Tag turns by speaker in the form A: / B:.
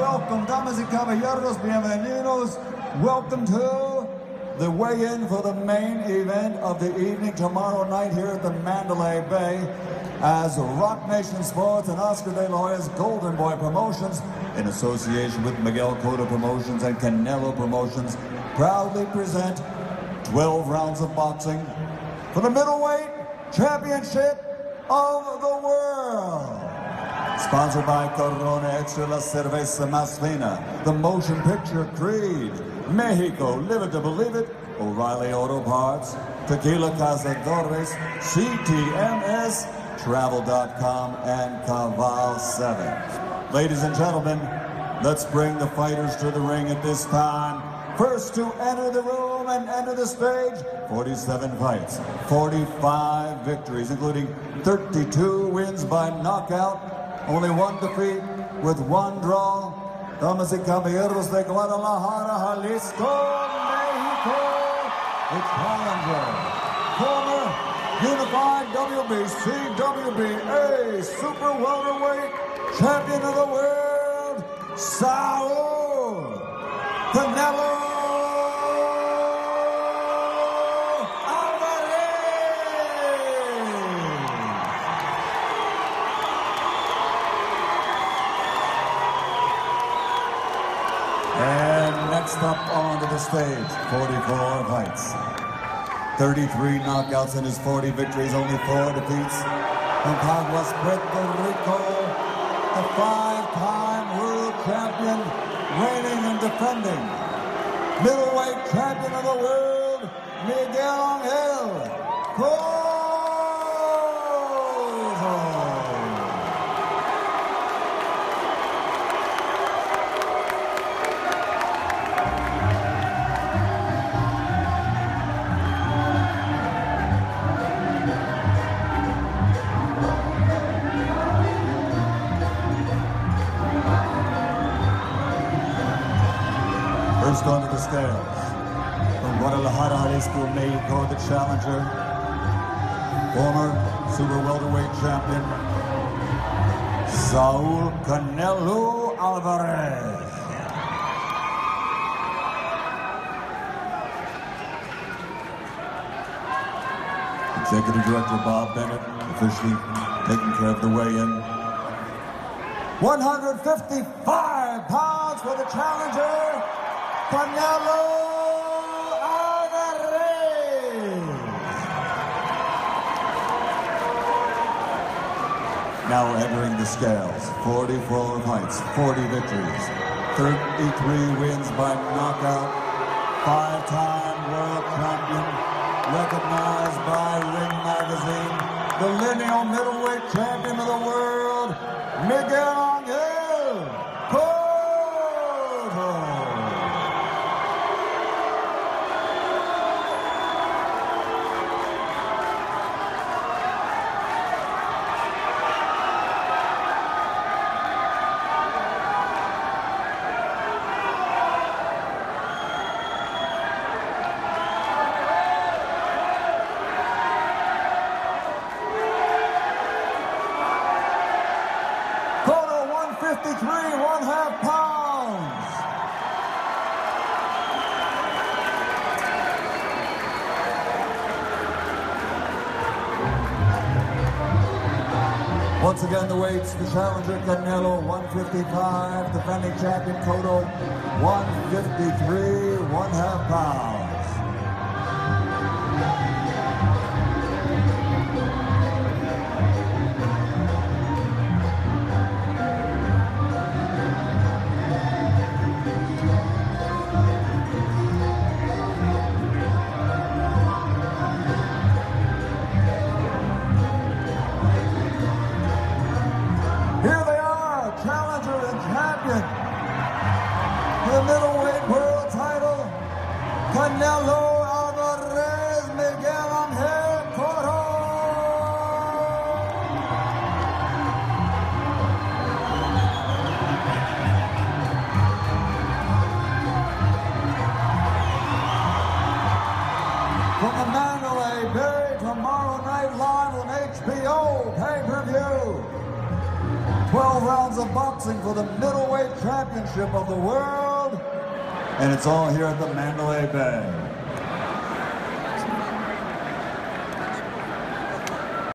A: welcome, damas y caballeros, bienvenidos. Welcome to the weigh-in for the main event of the evening tomorrow night here at the Mandalay Bay as Roc Nation Sports and Oscar De La Hoya's Golden Boy Promotions in association with Miguel Cotto Promotions and Canelo Promotions proudly present 12 rounds of boxing for the middleweight championship of the world. Sponsored by Corona Extra La Cerveza Más Fina, the motion picture Creed, Mexico, Live It to Believe It, O'Reilly Auto Parts, Tequila Cazadores, CTMS, Travel.com, and Caval 7. Ladies and gentlemen, let's bring the fighters to the ring at this time. First to enter the room and enter the stage, 47 fights, 45 victories, including 32 wins by knockout, only one defeat with one draw. Damas y caballeros de Guadalajara, Jalisco, Mexico, the challenger, former unified WBC, WBA super welterweight champion of the world, Saul Up onto the stage, 44 fights. 33 knockouts in his 40 victories, only four defeats. From Caguas, Puerto Rico, the five-time world champion, reigning and defending. Middleweight champion of the world, Miguel Angel First onto the stairs. From Guadalajara, High Jalisco, Mexico, the challenger. Former super welterweight champion, Saul Canelo Alvarez. Executive Director Bob Bennett officially taking care of the weigh-in. 155 pounds for the challenger, Canelo. Now entering the scales, 44 fights, 40 victories, 33 wins by knockout, five-time world champion, recognized by Ring Magazine, the lineal middleweight champion of the world, Miguel 53 one half pounds. Once again, the weights, the challenger Canelo, 155, defending champion Cotto, 153, one half pound. Middleweight world title, Canelo Alvarez, Miguel Angel Cotto. From the Mandalay Bay tomorrow night live on HBO pay-per-view. 12 12 rounds of boxing for the middleweight championship of the world. And it's all here at the Mandalay Bay.